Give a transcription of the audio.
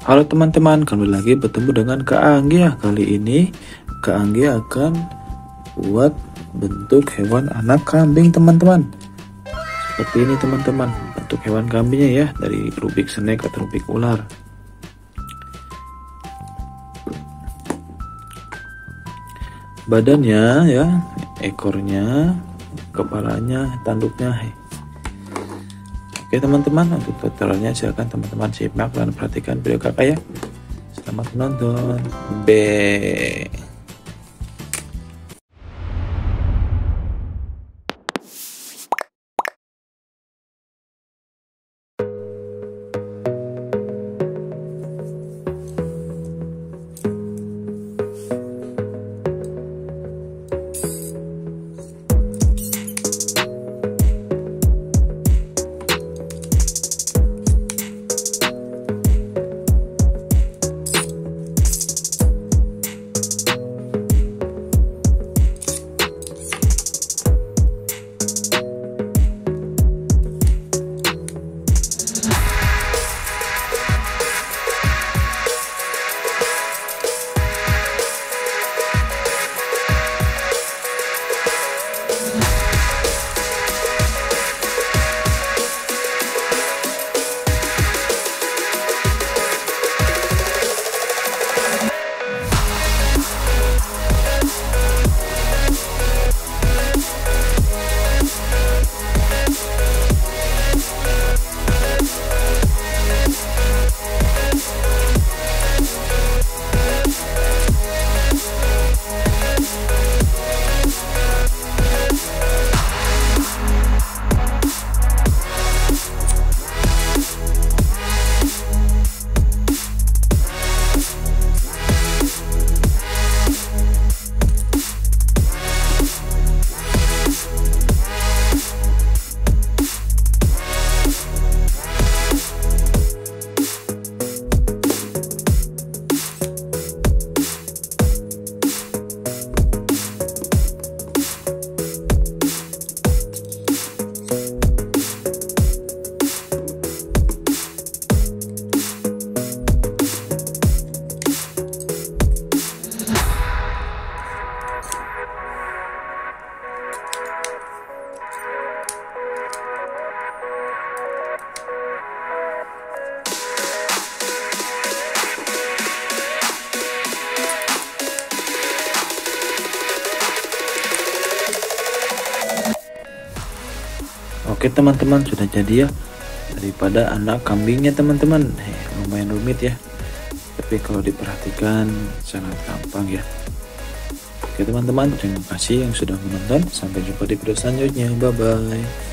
Halo teman-teman, kembali lagi bertemu dengan Kak Anggi ya. Kali ini Kak Anggi akan buat bentuk hewan anak kambing teman-teman. Seperti ini teman-teman, bentuk hewan kambingnya ya dari rubik snake atau rubik ular. Badannya ya, ekornya, kepalanya, tanduknya. Oke teman-teman, untuk tutorialnya silakan teman-teman simak dan perhatikan video kakak ya. Selamat menonton. B. Oke teman-teman sudah jadi ya. Daripada anak kambingnya teman-teman. Lumayan rumit ya. Tapi kalau diperhatikan sangat gampang ya. Oke teman-teman terima kasih yang sudah menonton. Sampai jumpa di video selanjutnya. Bye bye